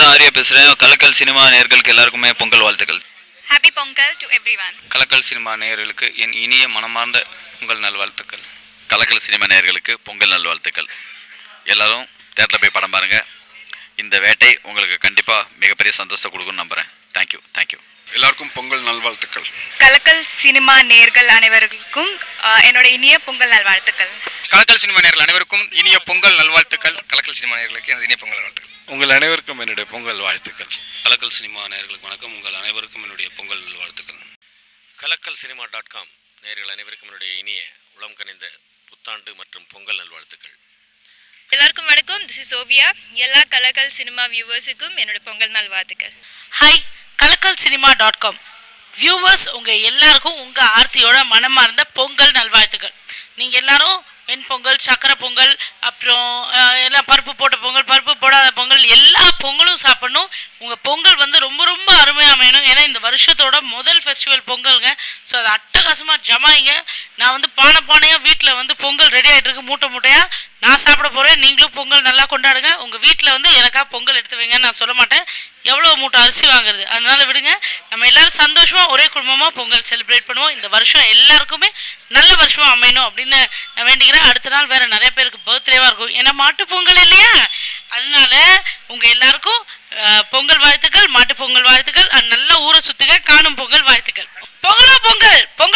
தான் ஆரியா பேசுகிறேன் கலக்கல் சினிமா நேர்களுக்கு எல்லாருக்குமே பொங்கல் வாழ்த்துக்கள். Happy Pongal to everyone. கலக்கல் சினிமா நேயர்களுக்கு என் இனிய மனமார்ந்த பொங்கல் நல்வாழ்த்துக்கள். கலக்கல் சினிமா நேயர்களுக்கு பொங்கல் நல்வாழ்த்துக்கள். எல்லாரும் தேட்டரில் போய் படம் பாருங்க. இந்த வேட்டை உங்களுக்கு கண்டிப்பாக மிகப்பெரிய சந்தோஷத்தை கொடுக்கும்னு நம்புகிறேன் தேங்க்யூ தேங்க்யூ எல்லாருக்கும் பொங்கல் நல்வாழ்த்துக்கள். கலக்கல் சினிமா நேர்கள் அனைவருக்கும் என்னோட இனிய பொங்கல் நல்வாழ்த்துக்கள். கலக்கல் சினிமா நேர்கள் அனைவருக்கும் இனிய பொங்கல் நல்வாழ்த்துக்கள். கலக்கல் சினிமா நேர்களுக்கு எனது இனிய பொங்கல் நல்வாழ்த்துக்கள். உங்கள் அனைவருக்கும் என்னுடைய பொங்கல் வாழ்த்துக்கள். கலக்கல் சினிமா நேயர்களுக்கு வணக்கம். உங்கள் அனைவருக்கும் என்னுடைய பொங்கல் நல்வாழ்த்துக்கள் கலக்கல் சினிமா டாட் காம் நேயர்கள் அனைவருக்கும் என்னுடைய இனிய உளம் கனிந்த புத்தாண்டு மற்றும் பொங்கல் நல்வாழ்த்துக்கள். எல்லாருக்கும் வணக்கம். திஸ் இஸ் ஓவியா எல்லா கலக்கல் சினிமா வியூவர்ஸுக்கும் என்னோட பொங்கல் நாள் வாழ்த்துக்கள் ஹாய் கலக்கல் சினிமா டாட் காம். வியூவர்ஸ் உங்கள் எல்லாருக்கும் உங்கள் ஆர்த்தியோட மனமார்ந்த பொங்கல் நல்வாழ்த்துக்கள். நீங்கள் எல்லாரும் வெண் பொங்கல் சக்கரை பொங்கல் அப்புறம் எல்லாம் பருப்பு போட்ட பொங்கல் பருப்பு போடாத பொங்கல் எல்லா பொங்கலும் சாப்பிடணும் உங்கள் பொங்கல் வந்து ரொம்ப ரொம்ப அருமையாக அமையணும். ஏன்னா இந்த வருஷத்தோட முதல் ஃபெஸ்டிவல் பொங்கலுங்க. ஸோ அதை அட்டகாசமாக ஜமாயிங்க. நான் வந்து பானை பானையாக வீட்டில் வந்து பொங்கல் ரெடி ஆகிட்டு இருக்கு. மூட்டை மூட்டையாக நான் சாப்பிட போகிறேன் நீங்களும் பொங்கல் நல்லா கொண்டாடுங்க. உங்கள் வீட்டில் வந்து எனக்காக பொங்கல் எடுத்து வைங்கன்னு நான் சொல்ல மாட்டேன். எவ்வளோ மூட்டை அரிசி வாங்குறது? அதனால் விடுங்க. நம்ம எல்லோரும் சந்தோஷமாக ஒரே குடும்பமாக பொங்கல் செலிப்ரேட் பண்ணுவோம். இந்த வருஷம் எல்லாருக்குமே நல்ல வருஷமாக அமையணும் அப்படின்னு நான் வேண்டிக்கிறேன். அடுத்த நாள் வேறு நிறைய பேருக்கு பர்த்டேவாக இருக்கும். ஏன்னா மாட்டு பொங்கல் இல்லையா? அதனால உங்கள் எல்லாருக்கும் பொங்கல் வாழ்த்துக்கள் மாட்டு பொங்கல் வாழ்த்துக்கள் நல்ல ஊரை சுத்துக காணும் பொங்கல் வாழ்த்துக்கள். பொங்கலோ பொங்கல் பொங்கல்